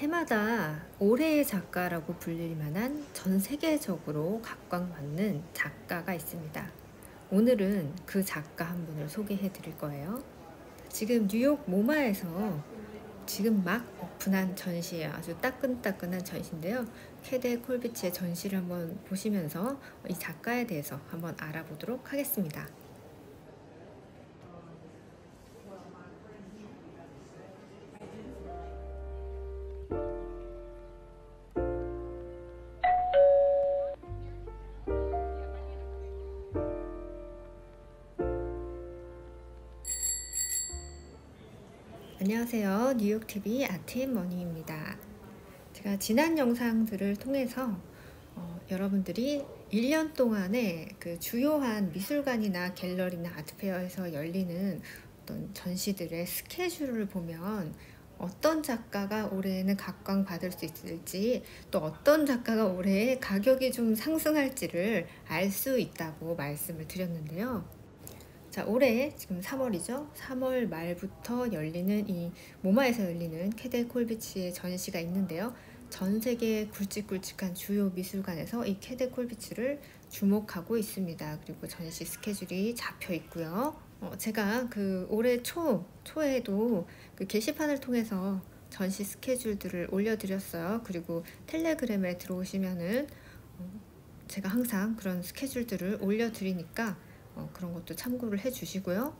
해마다 올해의 작가라고 불릴 만한 전 세계적으로 각광받는 작가가 있습니다. 오늘은 그 작가 한 분을 소개해 드릴 거예요. 지금 뉴욕 모마에서 지금 막 오픈한 전시예요. 아주 따끈따끈한 전시인데요. 캐데 콜비치의 전시를 한번 보시면서 이 작가에 대해서 한번 알아보도록 하겠습니다. 안녕하세요. 뉴욕TV 아트앤머니입니다. 제가 지난 영상들을 통해서 어, 여러분들이 1년 동안에 그 주요한 미술관이나 갤러리나 아트페어에서 열리는 어떤 전시들의 스케줄을 보면 어떤 작가가 올해에는 각광받을 수 있을지 또 어떤 작가가 올해 가격이 좀 상승할지를 알 수 있다고 말씀을 드렸는데요. 자, 올해 지금 3월이죠. 3월 말부터 열리는 이 모마에서 열리는 캐델 콜비치의 전시가 있는데요. 전 세계 굵직굵직한 주요 미술관에서 이 캐델 콜비치를 주목하고 있습니다. 그리고 전시 스케줄이 잡혀 있고요. 어, 제가 그 올해 초, 초에도 그 게시판을 통해서 전시 스케줄들을 올려드렸어요. 그리고 텔레그램에 들어오시면은 어, 제가 항상 그런 스케줄들을 올려드리니까 어, 그런 것도 참고를 해 주시고요.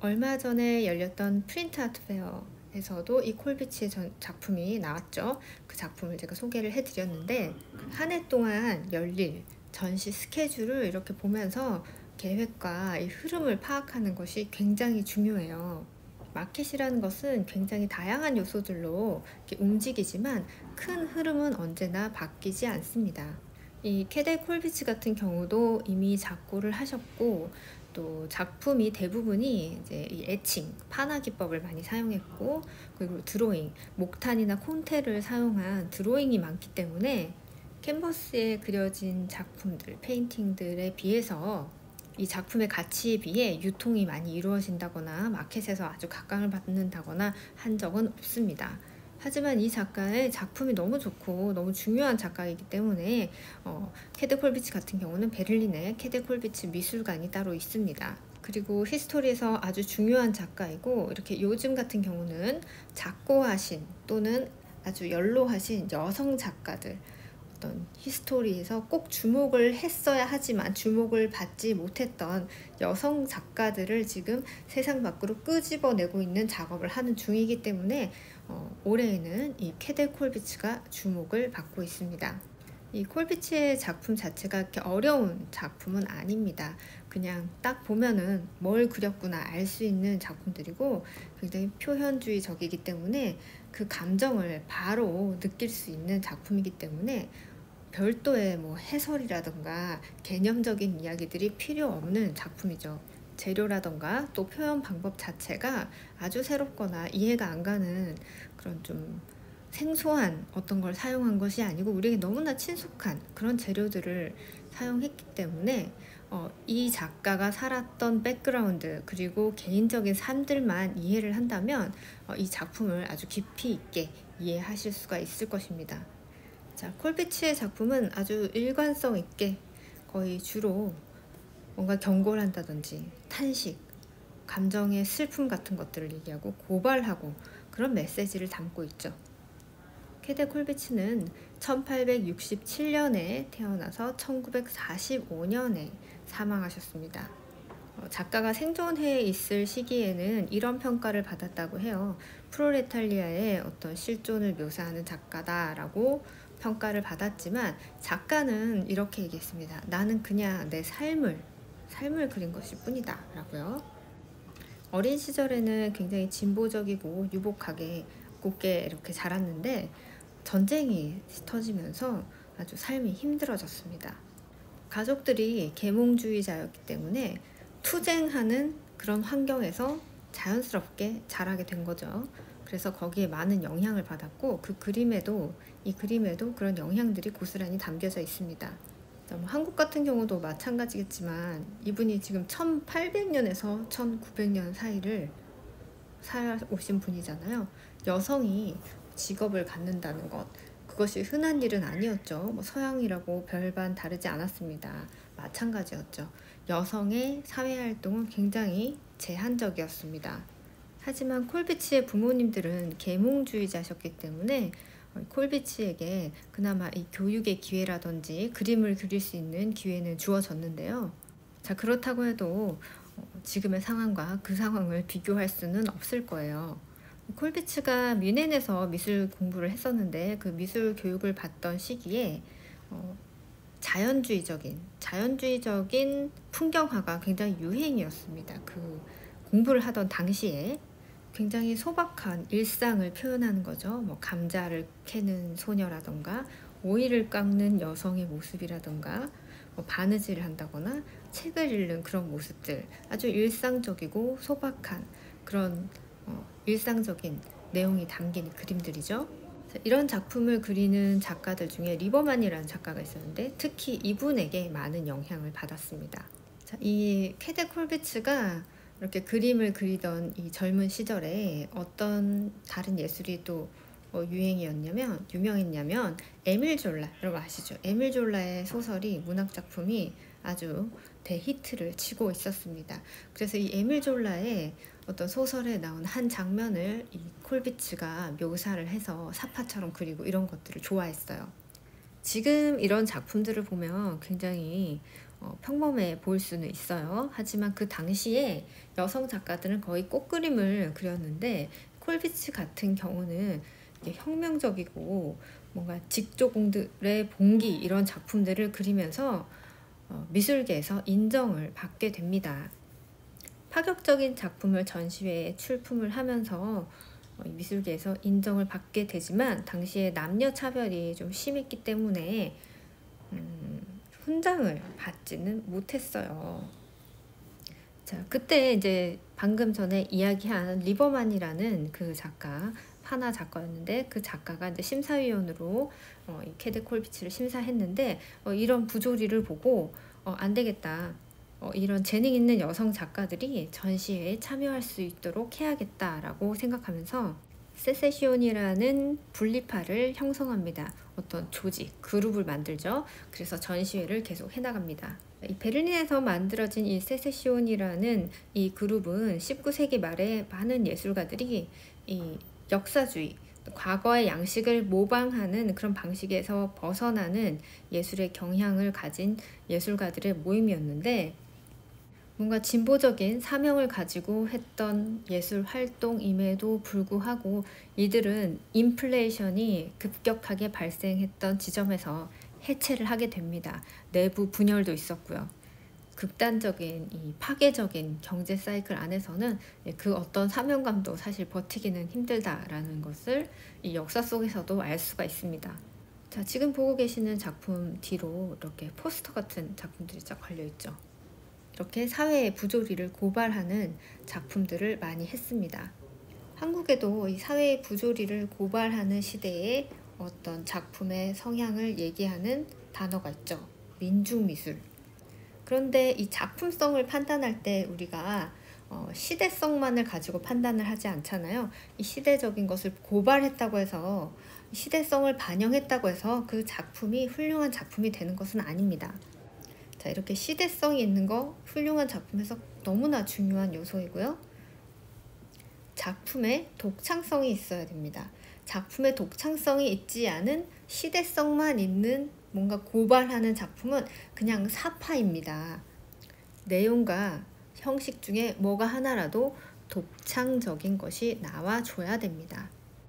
얼마 전에 열렸던 프린트 아트 페어에서도 이 콜비치의 작품이 나왔죠. 그 작품을 제가 소개를 해 드렸는데 한 해 동안 열릴 전시 스케줄을 이렇게 보면서 계획과 이 흐름을 파악하는 것이 굉장히 중요해요. 마켓이라는 것은 굉장히 다양한 요소들로 움직이지만 큰 흐름은 언제나 바뀌지 않습니다. 이 캐데 콜비치 같은 경우도 이미 작고를 하셨고 또 작품이 대부분이 이제 이 애칭, 파나 기법을 많이 사용했고 그리고 드로잉, 목탄이나 콘테를 사용한 드로잉이 많기 때문에 캔버스에 그려진 작품들, 페인팅들에 비해서 이 작품의 가치에 비해 유통이 많이 이루어진다거나 마켓에서 아주 각광을 받는다거나 한 적은 없습니다. 하지만 이 작가의 작품이 너무 좋고 너무 중요한 작가이기 때문에 어, 케테 콜비츠 같은 경우는 베를린에 케테 콜비츠 미술관이 따로 있습니다. 그리고 history에서 아주 중요한 작가이고 이렇게 요즘 같은 경우는 작고하신 또는 아주 연로하신 여성 작가들 어떤 history에서 꼭 주목을 했어야 하지만 주목을 받지 못했던 여성 작가들을 지금 세상 밖으로 끄집어내고 있는 작업을 하는 중이기 때문에 어, 올해에는 이 캐데 콜비치가 주목을 받고 있습니다. 이 콜비치의 작품 자체가 이렇게 어려운 작품은 아닙니다. 그냥 딱 보면은 뭘 그렸구나 알 수 있는 작품들이고 굉장히 표현주의적이기 때문에 그 감정을 바로 느낄 수 있는 작품이기 때문에 별도의 뭐 해설이라던가 개념적인 이야기들이 필요 없는 작품이죠. 재료라던가 또 표현 방법 자체가 아주 새롭거나 이해가 안 가는 그런 좀 생소한 어떤 걸 사용한 것이 아니고 우리에게 너무나 친숙한 그런 재료들을 사용했기 때문에 어, 이 작가가 살았던 background 그리고 개인적인 삶들만 이해를 한다면 어, 이 작품을 아주 깊이 있게 이해하실 수가 있을 것입니다. 자, 콜비츠의 작품은 아주 일관성 있게 거의 주로 뭔가 경고를 한다든지 탄식, 감정의 슬픔 같은 것들을 얘기하고 고발하고 그런 메시지를 담고 있죠. 케데 콜비치는 1867년에 태어나서 1945년에 사망하셨습니다. 어, 작가가 생존해 있을 시기에는 이런 평가를 받았다고 해요. 프로레탈리아의 어떤 실존을 묘사하는 작가다라고 평가를 받았지만 작가는 이렇게 얘기했습니다. 나는 그냥 내 삶을 삶을 그린 것일 뿐이다 라고요. 어린 시절에는 굉장히 진보적이고 유복하게 곱게 이렇게 자랐는데 전쟁이 터지면서 아주 삶이 힘들어졌습니다. 가족들이 계몽주의자였기 때문에 투쟁하는 그런 환경에서 자연스럽게 자라게 된 거죠. 그래서 거기에 많은 영향을 받았고 그 그림에도 이 그림에도 그런 영향들이 고스란히 담겨져 있습니다. 뭐 한국 같은 경우도 마찬가지겠지만 이분이 지금 1800년에서 1900년 사이를 살아오신 분이잖아요. 여성이 직업을 갖는다는 것 그것이 흔한 일은 아니었죠. 뭐 서양이라고 별반 다르지 않았습니다. 마찬가지였죠. 여성의 사회 활동은 굉장히 제한적이었습니다. 하지만 콜비치의 부모님들은 계몽주의자셨기 때문에 어, 콜비치에게 그나마 이 교육의 기회라든지 그림을 그릴 수 있는 기회는 주어졌는데요. 자, 그렇다고 해도 어, 지금의 상황과 그 상황을 비교할 수는 없을 거예요. 콜비츠가 뮌헨에서 미술 공부를 했었는데 그 미술 교육을 받던 시기에 어, 자연주의적인 자연주의적인 풍경화가 굉장히 유행이었습니다. 그 공부를 하던 당시에 굉장히 소박한 일상을 표현하는 거죠. 뭐 감자를 캐는 소녀라던가 오이를 깎는 여성의 모습이라던가 뭐 바느질을 한다거나 책을 읽는 그런 모습들 아주 일상적이고 소박한 그런 어, 일상적인 내용이 담긴 그림들이죠. 이런 작품을 그리는 작가들 중에 리버만이라는 작가가 있었는데 특히 이분에게 많은 영향을 받았습니다. 자, 이 캐데 콜비츠가 이렇게 그림을 그리던 이 젊은 시절에 어떤 다른 예술이 또 어, 유행이었냐면 유명했냐면 에밀 졸라 여러분 아시죠? 에밀 졸라의 소설이 문학 작품이 아주 대히트를 치고 있었습니다. 그래서 이 에밀 졸라의 어떤 소설에 나온 한 장면을 이 콜비츠가 묘사를 해서 사파처럼 그리고 이런 것들을 좋아했어요. 지금 이런 작품들을 보면 굉장히 어, 평범해 보일 수는 있어요. 하지만 그 당시에 여성 작가들은 거의 꽃그림을 그렸는데 콜비츠 같은 경우는 혁명적이고 뭔가 직조공들의 봉기 이런 작품들을 그리면서 어, 미술계에서 인정을 받게 됩니다. 파격적인 작품을 전시회에 출품을 하면서 어, 미술계에서 인정을 받게 되지만 당시에 남녀 차별이 좀 심했기 때문에 음, 훈장을 받지는 못했어요. 자, 그때 이제 방금 전에 이야기한 리버만이라는 그 작가, 판화 작가였는데 그 작가가 이제 심사위원으로 어, 이 케테 콜비츠를 심사했는데 어, 이런 부조리를 보고 어, 안 되겠다. 어, 이런 재능 있는 여성 작가들이 전시회에 참여할 수 있도록 해야겠다라고 생각하면서 세세시온이라는 분리파를 형성합니다. 어떤 조직, 그룹을 만들죠. 그래서 전시회를 계속 해나갑니다. 이 베를린에서 만들어진 이 세세시온이라는 이 그룹은 19세기 말에 많은 예술가들이 이 역사주의, 과거의 양식을 모방하는 그런 방식에서 벗어나는 예술의 경향을 가진 예술가들의 모임이었는데 뭔가 진보적인 사명을 가지고 했던 예술 활동임에도 불구하고 이들은 인플레이션이 급격하게 발생했던 지점에서 해체를 하게 됩니다. 내부 분열도 있었고요. 극단적인 이 파괴적인 경제 사이클 안에서는 그 어떤 사명감도 사실 버티기는 힘들다라는 것을 이 역사 속에서도 알 수가 있습니다. 자, 지금 보고 계시는 작품 뒤로 이렇게 포스터 같은 작품들이 쫙 걸려 있죠. 이렇게 사회의 부조리를 고발하는 작품들을 많이 했습니다. 한국에도 이 사회의 부조리를 고발하는 시대에 어떤 작품의 성향을 얘기하는 단어가 있죠. 민중미술. 그런데 이 작품성을 판단할 때 우리가 어, 시대성만을 가지고 판단을 하지 않잖아요. 이 시대적인 것을 고발했다고 해서 시대성을 반영했다고 해서 그 작품이 훌륭한 작품이 되는 것은 아닙니다. 자, 이렇게 시대성이 있는 거 훌륭한 작품에서 너무나 중요한 요소이고요. 작품의 독창성이 있어야 됩니다. 작품의 독창성이 있지 않은 시대성만 있는 뭔가 고발하는 작품은 그냥 사파입니다. 내용과 형식 중에 뭐가 하나라도 독창적인 것이 나와줘야 됩니다.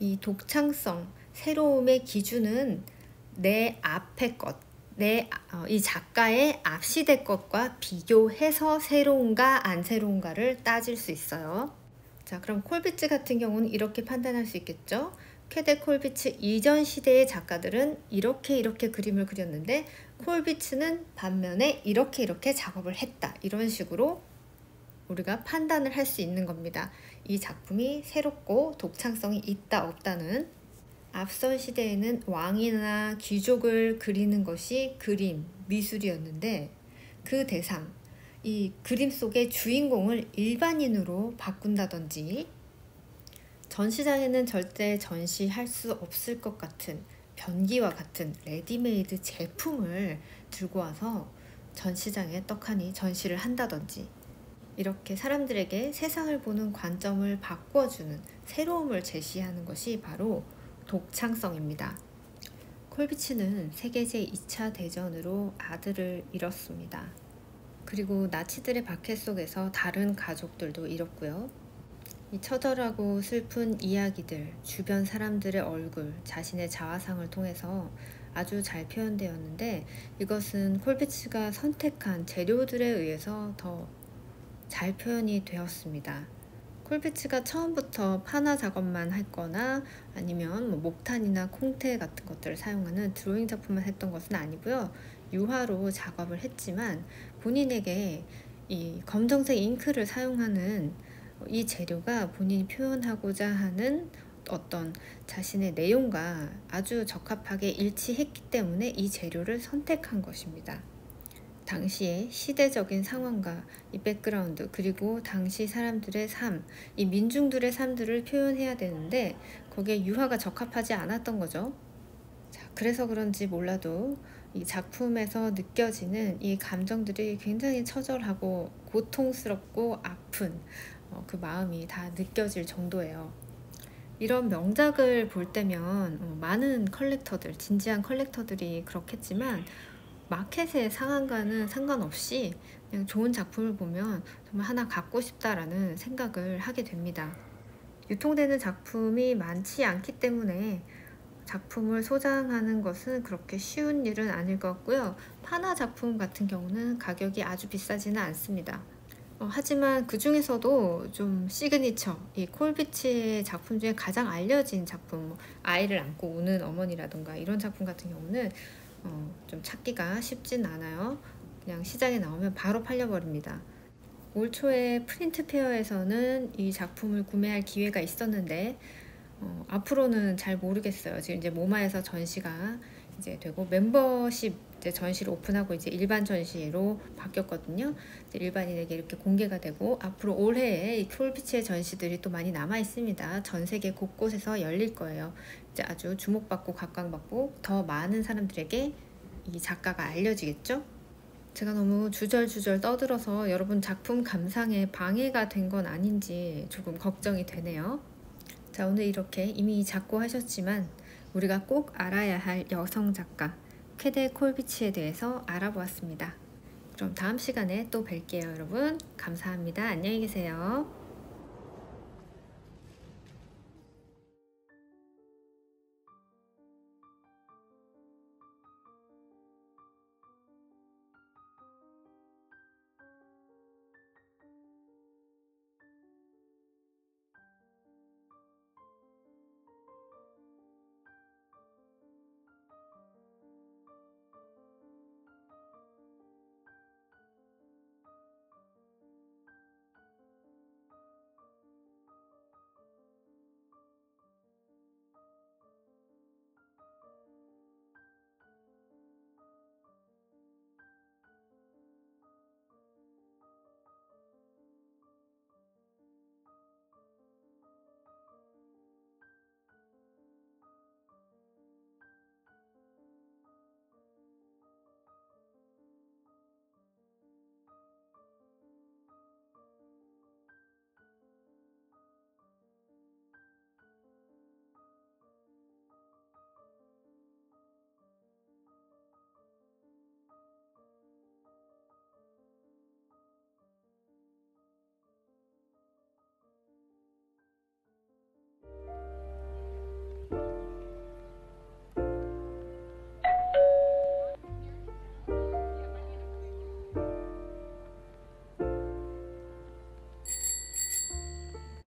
이 독창성, 새로움의 기준은 내 앞의 것, 내이 어, 작가의 앞시대 것과 비교해서 새로운가 안 새로운가를 따질 수 있어요. 자, 그럼 콜비츠 같은 경우는 이렇게 판단할 수 있겠죠. 쾌데 콜비츠 이전 시대의 작가들은 이렇게 이렇게 그림을 그렸는데 콜비츠는 반면에 이렇게 이렇게 작업을 했다. 이런 식으로 우리가 판단을 할 수 있는 겁니다. 이 작품이 새롭고 독창성이 있다 없다는 앞선 시대에는 왕이나 귀족을 그리는 것이 그림, 미술이었는데 그 대상, 이 그림 속의 주인공을 일반인으로 바꾼다든지 전시장에는 절대 전시할 수 없을 것 같은 변기와 같은 레디메이드 제품을 들고 와서 전시장에 떡하니 전시를 한다든지 이렇게 사람들에게 세상을 보는 관점을 바꿔주는 새로움을 제시하는 것이 바로 독창성입니다. 콜비치는 세계 제2차 대전으로 아들을 잃었습니다. 그리고 나치들의 박해 속에서 다른 가족들도 잃었고요. 이 처절하고 슬픈 이야기들, 주변 사람들의 얼굴, 자신의 자화상을 통해서 아주 잘 표현되었는데 이것은 콜비츠가 선택한 재료들에 의해서 더 잘 표현이 되었습니다. 콜비츠가 처음부터 파나 작업만 했거나 아니면 뭐 목탄이나 콩테 같은 것들을 사용하는 드로잉 작품만 했던 것은 아니고요. 유화로 작업을 했지만 본인에게 이 검정색 잉크를 사용하는 이 재료가 본인이 표현하고자 하는 어떤 자신의 내용과 아주 적합하게 일치했기 때문에 이 재료를 선택한 것입니다. 당시의 시대적인 상황과 이 background 그리고 당시 사람들의 삶, 이 민중들의 삶들을 표현해야 되는데 거기에 유화가 적합하지 않았던 거죠. 자, 그래서 그런지 몰라도 이 작품에서 느껴지는 이 감정들이 굉장히 처절하고 고통스럽고 아픈 어, 그 마음이 다 느껴질 정도예요. 이런 명작을 볼 때면 어, 많은 컬렉터들, 진지한 컬렉터들이 그렇겠지만 마켓의 상황과는 상관없이 그냥 좋은 작품을 보면 정말 하나 갖고 싶다라는 생각을 하게 됩니다. 유통되는 작품이 많지 않기 때문에 작품을 소장하는 것은 그렇게 쉬운 일은 아닐 것 같고요. 판화 작품 같은 경우는 가격이 아주 비싸지는 않습니다. 어, 하지만 그 중에서도 좀 시그니처, 이 콜비츠의 작품 중에 가장 알려진 작품, 뭐 아이를 안고 우는 어머니라던가 이런 작품 같은 경우는 어, 좀 찾기가 쉽진 않아요. 그냥 시장에 나오면 바로 팔려버립니다. 올 초에 프린트 페어에서는 이 작품을 구매할 기회가 있었는데 어, 앞으로는 잘 모르겠어요. 지금 이제 모마에서 전시가 이제 되고 멤버십 이제 전시를 오픈하고 이제 일반 전시로 바뀌었거든요. 일반인에게 이렇게 공개가 되고 앞으로 올해에 이 콜피치의 전시들이 또 많이 남아 있습니다. 전 세계 곳곳에서 열릴 거예요. 이제 아주 주목받고 각광받고 더 많은 사람들에게 이 작가가 알려지겠죠? 제가 너무 주절주절 떠들어서 여러분 작품 감상에 방해가 된 건 아닌지 조금 걱정이 되네요. 자, 오늘 이렇게 이미 작고 하셨지만 우리가 꼭 알아야 할 여성 작가 쾌데 콜비치에 대해서 알아보았습니다. 그럼 다음 시간에 또 뵐게요, 여러분. 감사합니다. 안녕히 계세요.